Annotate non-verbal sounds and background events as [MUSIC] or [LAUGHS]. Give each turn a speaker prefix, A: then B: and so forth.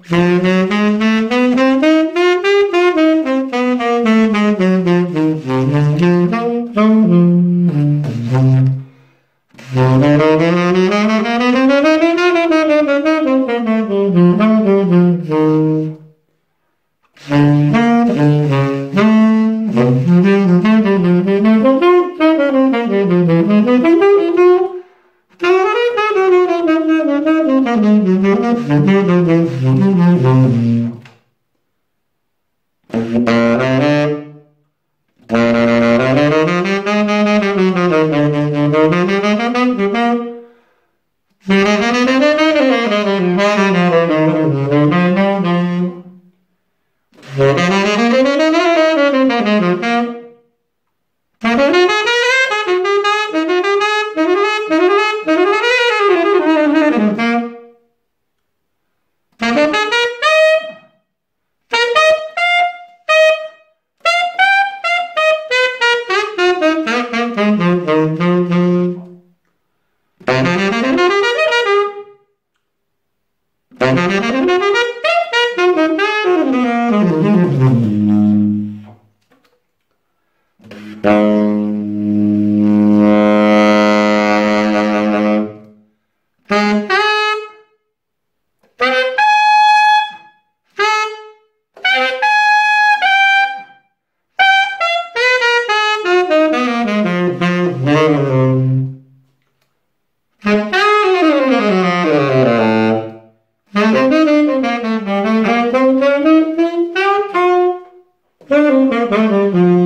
A: Mm-hmm. Thank you. Thank [LAUGHS] ¡Gracias!